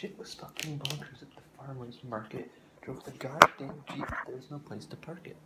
Shit was fucking bonkers at the farmer's market. Drove the goddamn jeep. There's no place to park it.